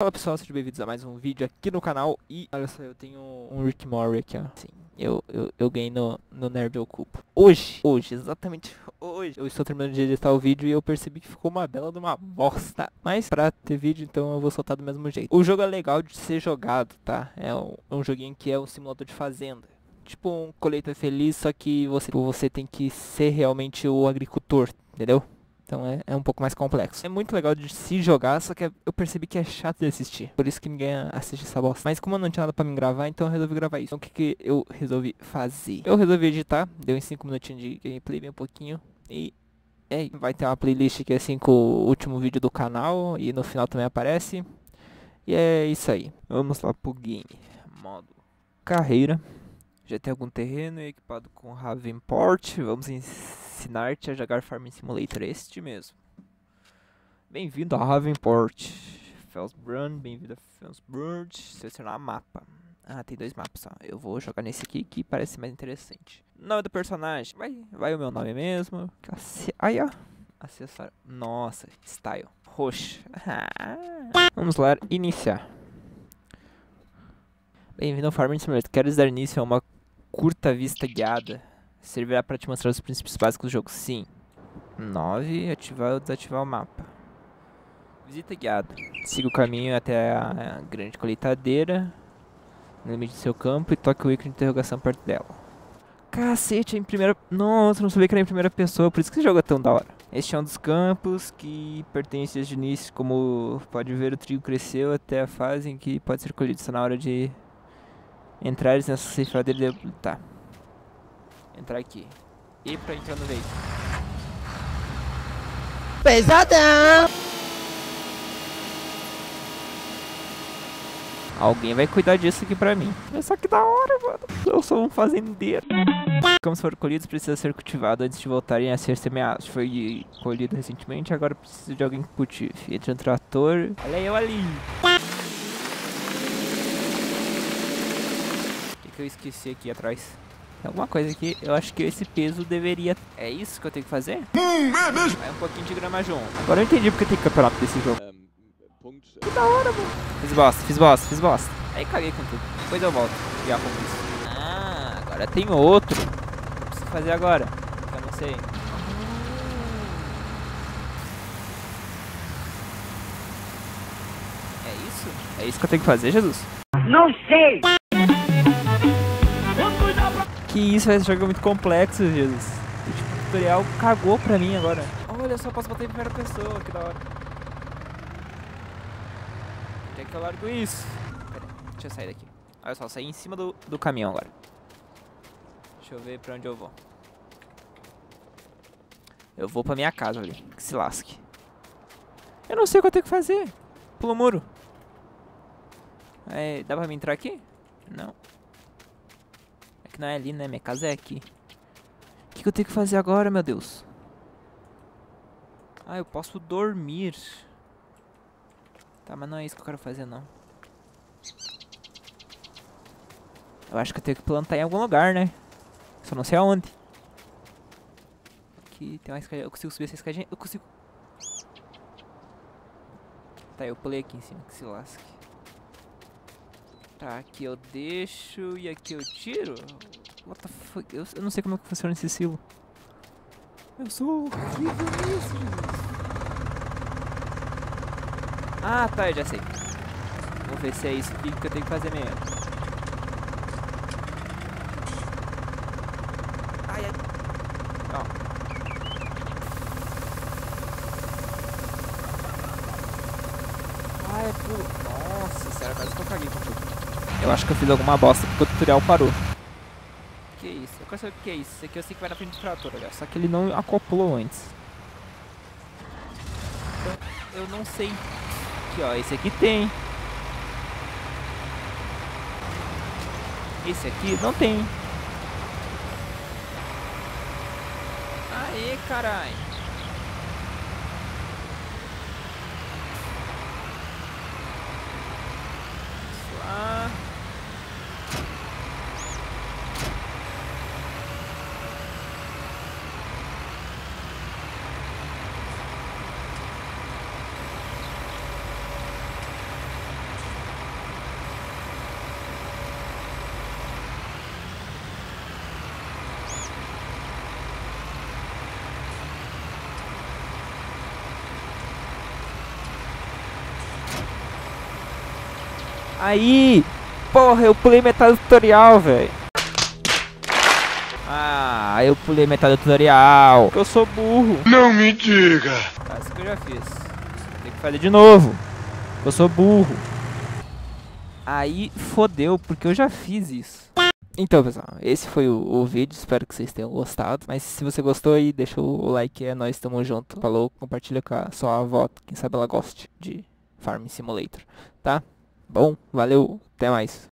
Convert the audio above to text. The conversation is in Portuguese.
Fala pessoal, sejam bem-vindos a mais um vídeo aqui no canal E olha só, eu tenho um Rick Mori aqui, ó. Sim, eu, eu, eu ganhei no, no Nerd Ocupo Hoje, hoje, exatamente hoje Eu estou terminando de editar o vídeo e eu percebi que ficou uma bela de uma bosta. Mas pra ter vídeo, então eu vou soltar do mesmo jeito. O jogo é legal de ser jogado, tá? É um, é um joguinho que é um simulador de fazenda. Tipo um colheita feliz, só que você, você tem que ser realmente o agricultor, entendeu? Então é, é, um pouco mais complexo. É muito legal de se jogar, só que eu percebi que é chato de assistir. Por isso que ninguém assiste essa bosta. Mas como eu não tinha nada pra me gravar, então eu resolvi gravar isso. Então o que, que eu resolvi fazer? Eu resolvi editar, deu em 5 minutinhos de gameplay, bem um pouquinho. E é, vai ter uma playlist aqui assim com o último vídeo do canal. E no final também aparece. E é isso aí. Vamos lá pro game. Modo carreira. Já tem algum terreno equipado com Ravenport. Vamos ensinar ensinar-te a jogar Farming Simulator, este mesmo. Bem-vindo a Ravenport. Felsbrun, bem-vindo a Felsbrun. Selecionar mapa. Ah, tem dois mapas só. Eu vou jogar nesse aqui que parece mais interessante. Nome do personagem. Vai, vai o meu nome mesmo. Aí, ó. Acessar. Nossa, style. Roxo. Vamos lá, iniciar. Bem-vindo ao Farming Simulator. Quero dar início a uma curta vista guiada Servirá para te mostrar os princípios básicos do jogo. Sim. 9. Ativar ou desativar o mapa. Visita guiada. Siga o caminho até a grande colheitadeira. No limite do seu campo e toque o ícone de interrogação perto dela. Cacete, em primeira... Nossa, não sabia que era em primeira pessoa, por isso que esse jogo é tão da hora. Este é um dos campos que pertence desde o início. Como pode ver, o trigo cresceu até a fase em que pode ser colhido. Está na hora de entrar nessa cifradeira de... Tá entrar aqui. E pra entrar no veículo. Pesadão! Alguém vai cuidar disso aqui pra mim. É só que da hora, mano. Eu sou um fazendeiro. Campos foram colhidos precisa ser cultivado antes de voltarem a ser semeados. Foi colhido recentemente, agora preciso de alguém que cultive. Entra um trator. Olha eu ali. O que, que eu esqueci aqui atrás? Alguma coisa aqui. Eu acho que esse peso deveria... É isso que eu tenho que fazer? Hum, é mesmo. É um pouquinho de grama junto. Agora eu entendi porque tem campeonato desse jogo. Que da hora, mano. Fiz bosta, fiz bosta, fiz bosta. Aí caguei com tudo. Depois eu volto e arrumo isso. Ah, agora tem outro. O que eu preciso fazer agora? Eu não sei. É isso? É isso que eu tenho que fazer, Jesus? Não sei! Que isso, esse jogo é muito complexo, Jesus. O tipo, tutorial cagou pra mim agora. Olha só, posso botar em primeira pessoa, que da hora. Quer que eu largo isso? Pera deixa eu sair daqui. Olha só, saí em cima do, do caminhão agora. Deixa eu ver pra onde eu vou. Eu vou pra minha casa ali, que se lasque. Eu não sei o que eu tenho que fazer. Pula o muro. É, dá pra me entrar aqui? Não que não é ali, né? Minha casa é aqui. O que, que eu tenho que fazer agora, meu Deus? Ah, eu posso dormir. Tá, mas não é isso que eu quero fazer, não. Eu acho que eu tenho que plantar em algum lugar, né? Só não sei aonde. Aqui tem uma escadinha. Eu consigo subir essa escadinha? Eu consigo. Tá, eu pulei aqui em cima, que se lasque. Tá, aqui eu deixo e aqui eu tiro? What the fuck? Eu, eu não sei como é que funciona esse silo. Eu sou horrível nisso, Ah, tá, eu já sei. Vamos ver se é isso aqui que eu tenho que fazer mesmo. Ai, ai. Ó. Ai, é pulo. Nossa, sério, quase que eu caguei com tudo. Eu acho que eu fiz alguma bosta porque o tutorial parou. Que isso? Eu quero saber o que é isso. Esse aqui eu sei que vai na frente do trator, olha. Só que ele não acoplou antes. Então, eu não sei. Aqui, ó. Esse aqui tem. Esse aqui não tem. Aê, caralho. Aí! Porra, eu pulei metade do tutorial, velho. Ah, eu pulei metade do tutorial. Eu sou burro. Não me diga. Tá, isso que eu já fiz. Tem que fazer de novo. Eu sou burro. Aí fodeu, porque eu já fiz isso. Então, pessoal, esse foi o, o, vídeo. Espero que vocês tenham gostado. Mas se você gostou aí, deixa o like. É nós, tamo junto. Falou, compartilha com a sua avó. Quem sabe ela goste de Farm Simulator, tá? Bom, valeu, até mais.